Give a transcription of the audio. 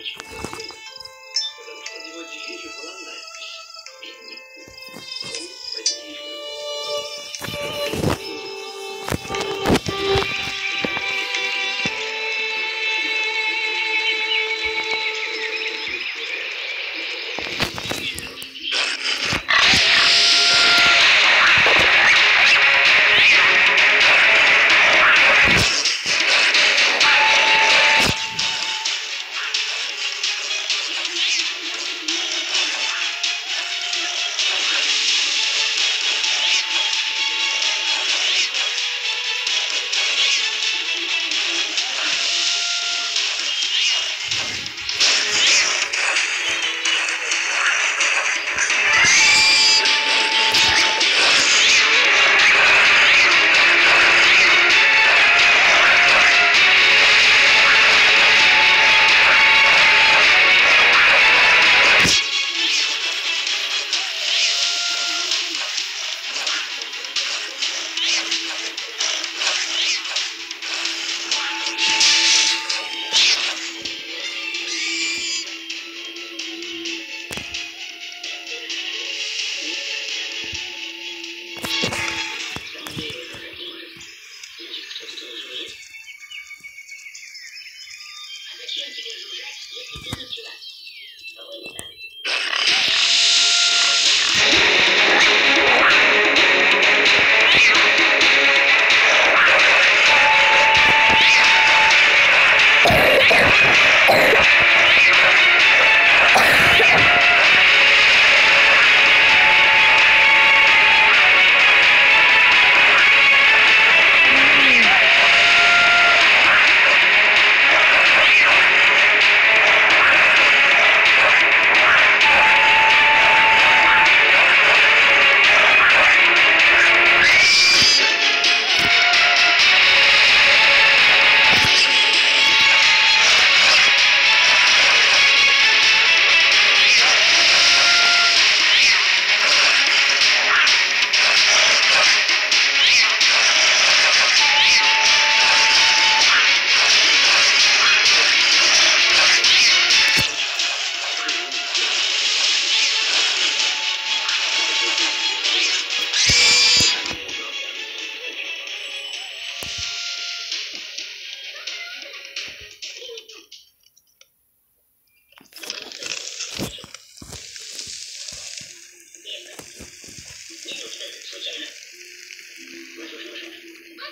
Почему? Потому что у него девичья была надпись «Бедняк».